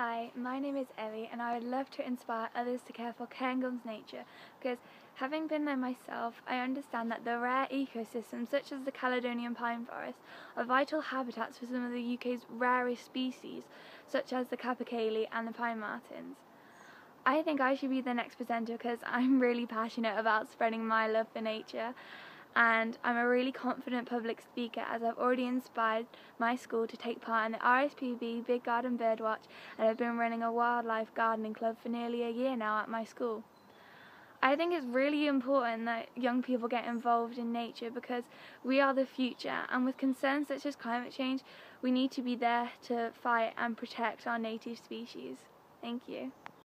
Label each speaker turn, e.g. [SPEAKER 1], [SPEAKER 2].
[SPEAKER 1] Hi, my name is Ellie and I would love to inspire others to care for Cairngorm's nature because having been there myself I understand that the rare ecosystems such as the Caledonian pine forest are vital habitats for some of the UK's rarest species such as the capercaillie and the pine martens. I think I should be the next presenter because I'm really passionate about spreading my love for nature and I'm a really confident public speaker as I've already inspired my school to take part in the RSPB Big Garden Birdwatch and I've been running a wildlife gardening club for nearly a year now at my school. I think it's really important that young people get involved in nature because we are the future and with concerns such as climate change we need to be there to fight and protect our native species. Thank you.